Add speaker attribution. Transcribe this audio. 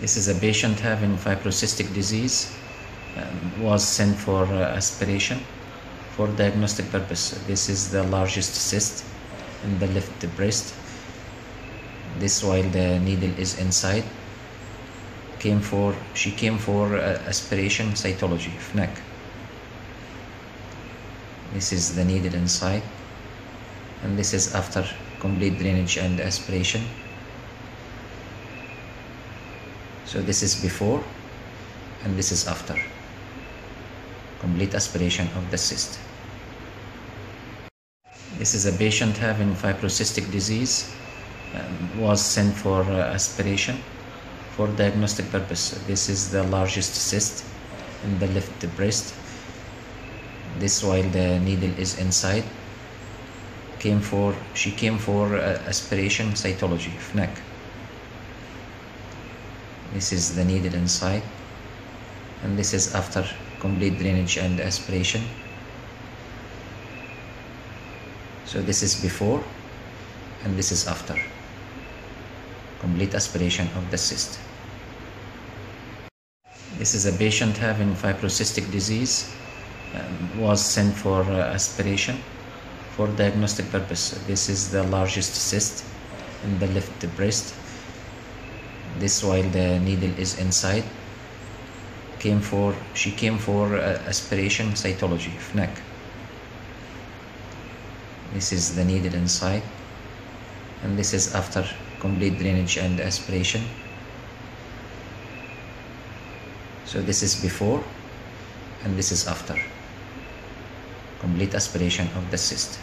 Speaker 1: This is a patient having fibrocystic disease, um, was sent for uh, aspiration for diagnostic purpose. This is the largest cyst in the left breast. This while the needle is inside. Came for she came for uh, aspiration cytology of neck. This is the needle inside, and this is after complete drainage and aspiration. So this is before and this is after complete aspiration of the cyst. This is a patient having fibrocystic disease, was sent for uh, aspiration for diagnostic purpose. This is the largest cyst in the left breast. This while the needle is inside. Came for she came for uh, aspiration cytology of neck. This is the needle inside, and this is after complete drainage and aspiration. So this is before, and this is after complete aspiration of the cyst. This is a patient having fibrocystic disease, was sent for uh, aspiration for diagnostic purpose. This is the largest cyst in the left breast. This while the needle is inside. Came for she came for uh, aspiration cytology of neck. This is the needle inside, and this is after complete drainage and aspiration. So this is before, and this is after complete aspiration of the cyst.